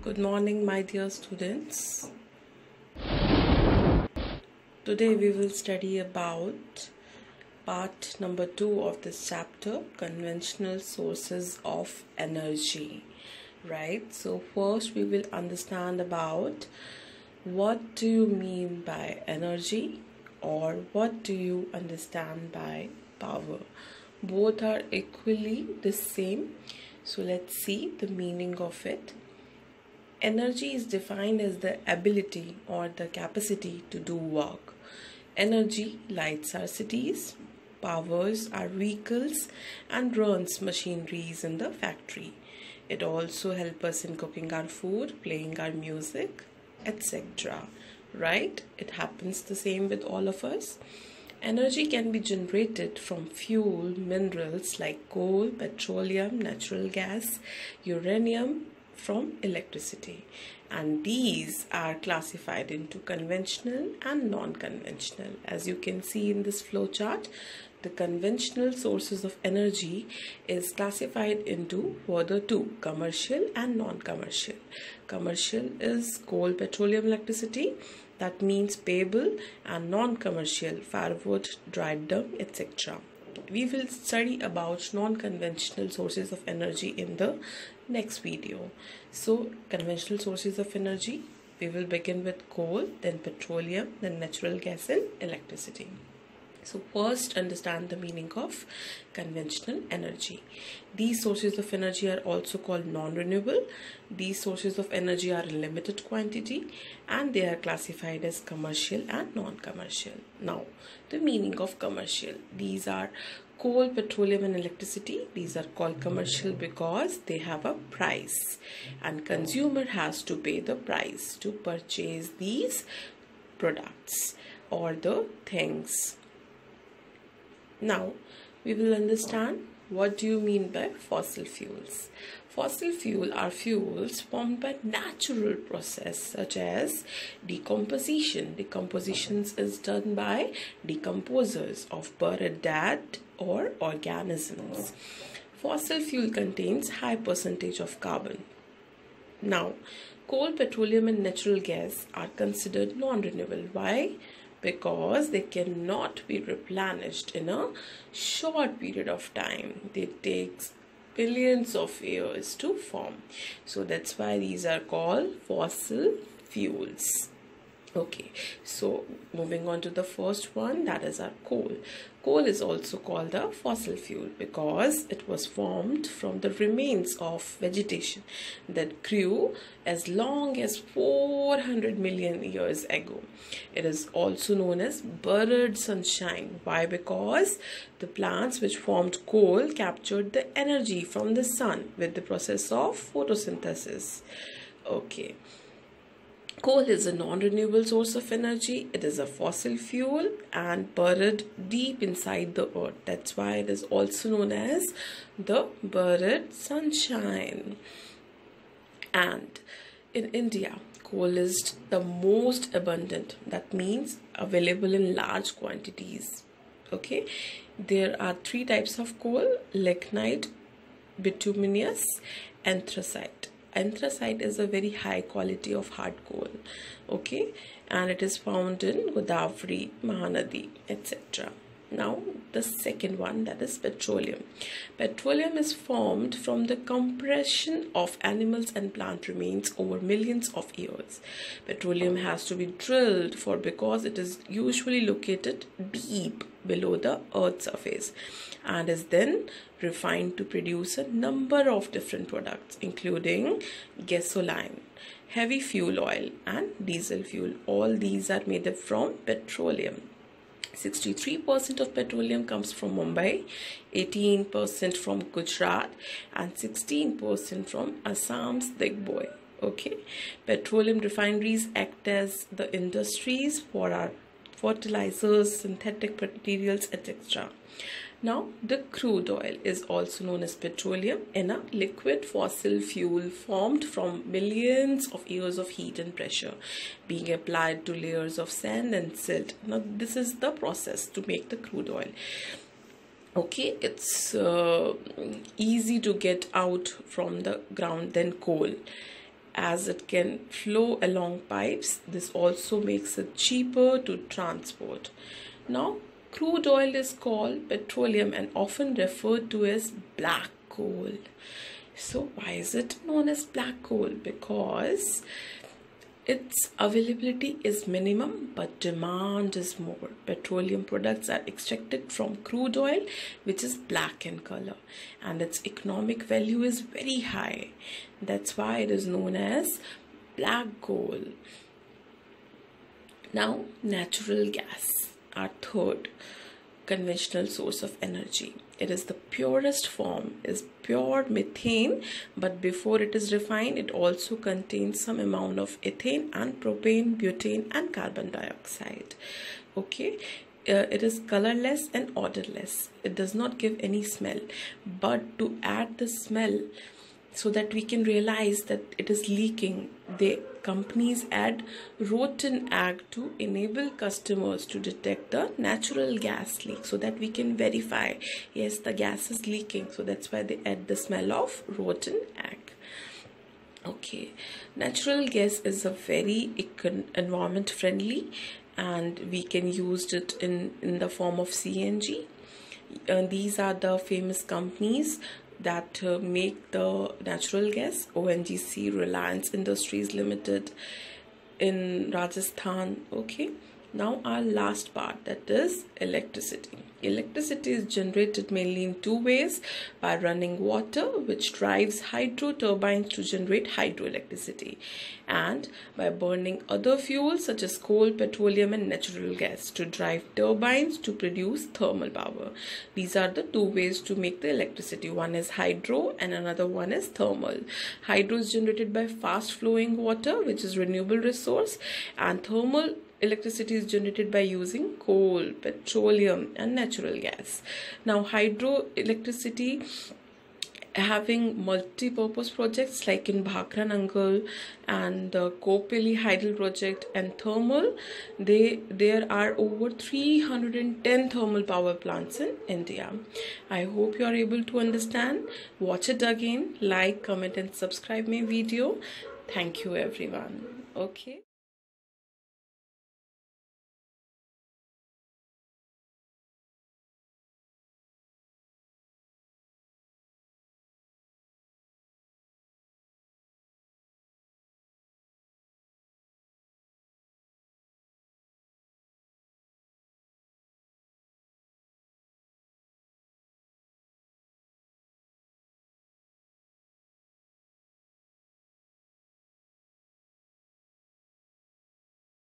Good morning, my dear students. Today we will study about part number two of this chapter conventional sources of energy. Right, so first we will understand about what do you mean by energy or what do you understand by power. Both are equally the same, so let's see the meaning of it. Energy is defined as the ability or the capacity to do work. Energy lights our cities, powers our vehicles, and runs machineries in the factory. It also helps us in cooking our food, playing our music, etc. Right? It happens the same with all of us. Energy can be generated from fuel, minerals like coal, petroleum, natural gas, uranium, from electricity. And these are classified into conventional and non-conventional. As you can see in this flow chart the conventional sources of energy is classified into further two commercial and non-commercial. Commercial is coal petroleum electricity. That means payable and non-commercial firewood dried dung etc we will study about non-conventional sources of energy in the next video. So conventional sources of energy we will begin with coal then petroleum then natural gas and electricity so first understand the meaning of conventional energy. These sources of energy are also called non-renewable. These sources of energy are in limited quantity and they are classified as commercial and non-commercial. Now the meaning of commercial. These are coal, petroleum and electricity. These are called commercial because they have a price and consumer has to pay the price to purchase these products or the things now we will understand what do you mean by fossil fuels. Fossil fuel are fuels formed by natural process such as decomposition. Decomposition is done by decomposers of buried dead or organisms. Fossil fuel contains high percentage of carbon. Now, coal, petroleum and natural gas are considered non-renewable. Why? Because they cannot be replenished in a short period of time. They takes billions of years to form. So that's why these are called fossil fuels okay so moving on to the first one that is our coal. Coal is also called a fossil fuel because it was formed from the remains of vegetation that grew as long as 400 million years ago. It is also known as buried sunshine. Why? Because the plants which formed coal captured the energy from the sun with the process of photosynthesis. Okay Coal is a non-renewable source of energy. It is a fossil fuel and buried deep inside the earth. That's why it is also known as the buried sunshine. And in India, coal is the most abundant. That means available in large quantities. Okay, there are three types of coal: lignite, bituminous, anthracite anthracite is a very high quality of hard coal okay? And it is found in godavari mahanadi etc now the second one that is petroleum. Petroleum is formed from the compression of animals and plant remains over millions of years. Petroleum has to be drilled for because it is usually located deep below the earth's surface and is then refined to produce a number of different products including gasoline heavy fuel oil and diesel fuel. All these are made up from petroleum 63% of petroleum comes from Mumbai, 18% from Gujarat, and 16% from Assam's Digboi. Okay, petroleum refineries act as the industries for our fertilizers, synthetic materials, etc. Now, the crude oil is also known as petroleum in a liquid fossil fuel formed from millions of years of heat and pressure being applied to layers of sand and silt. Now, this is the process to make the crude oil. Okay, it's uh, easy to get out from the ground than coal as it can flow along pipes. This also makes it cheaper to transport. Now, crude oil is called petroleum and often referred to as black coal. So, why is it known as black coal? Because its availability is minimum but demand is more. Petroleum products are extracted from crude oil which is black in color and its economic value is very high. That's why it is known as black coal. Now natural gas, our third conventional source of energy. It is the purest form is pure methane but before it is refined it also contains some amount of ethane and propane butane and carbon dioxide. Okay? Uh, it is colorless and odorless. It does not give any smell. But to add the smell so that we can realize that it is leaking. The companies add rotten egg to enable customers to detect the natural gas leak so that we can verify yes the gas is leaking. So that's why they add the smell of rotten egg okay. Natural gas is a very environment friendly and we can use it in in the form of cng and uh, these are the famous companies that uh, make the natural gas ONGC Reliance Industries Limited in Rajasthan okay now our last part that is electricity. Electricity is generated mainly in two ways by running water which drives hydro turbines to generate hydroelectricity and by burning other fuels such as coal petroleum and natural gas to drive turbines to produce thermal power. These are the two ways to make the electricity. One is hydro and another one is thermal. Hydro is generated by fast flowing water which is renewable resource and thermal electricity is generated by using coal, petroleum, and natural gas. Now, hydroelectricity having multi-purpose projects like in Bhakra Nangal and the Kopili hydel project and thermal they there are over 310 thermal power plants in India. I hope you are able to understand. Watch it again like comment and subscribe my video. Thank you everyone. Okay